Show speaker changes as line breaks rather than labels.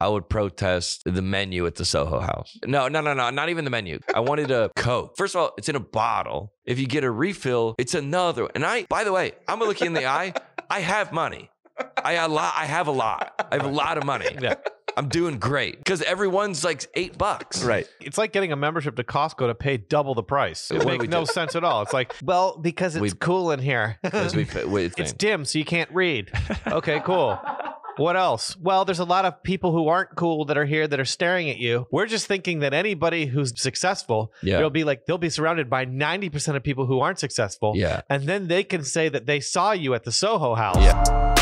I would protest the menu at the Soho House. No, no, no, no, not even the menu. I wanted a Coke. First of all, it's in a bottle. If you get a refill, it's another. And I, by the way, I'm gonna look you in the eye. I have money. I a lot. I have a lot. I have a lot of money.
Yeah.
I'm doing great because everyone's like eight bucks.
Right.
It's like getting a membership to Costco to pay double the price. It makes no
do?
sense at all. It's like, well, because it's
We-
cool in here.
We, we
it's dim, so you can't read. Okay, cool. What else? Well, there's a lot of people who aren't cool that are here that are staring at you. We're just thinking that anybody who's successful,
Yeah.
they'll be like they'll be surrounded by 90% of people who aren't successful.
Yeah.
And then they can say that they saw you at the Soho house.
Yeah.